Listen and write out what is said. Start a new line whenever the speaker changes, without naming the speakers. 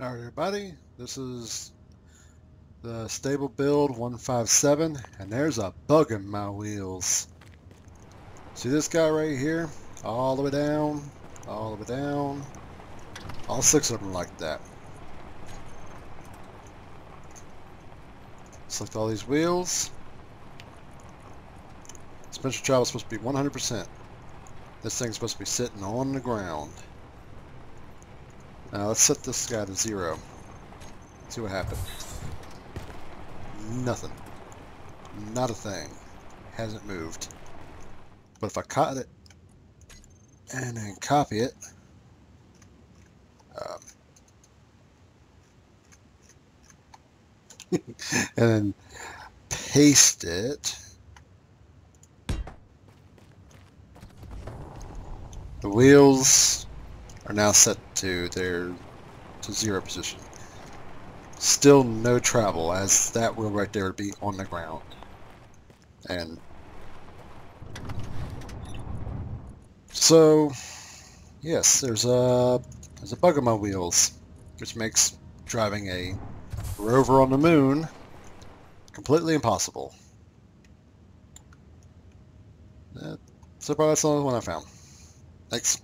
Alright everybody, this is the stable build 157 and there's a bug in my wheels. See this guy right here? All the way down, all the way down. All six of them like that. Select all these wheels. Suspension travel is supposed to be 100%. This thing's supposed to be sitting on the ground. Now let's set this guy to zero. See what happens. Nothing. Not a thing. Hasn't moved. But if I cut it and then copy it, um, and then paste it, the wheels are now set to their to zero position. Still no travel as that wheel right there would be on the ground. And so yes, there's a there's a bug on my wheels, which makes driving a rover on the moon completely impossible. so far that's the only one I found. Thanks.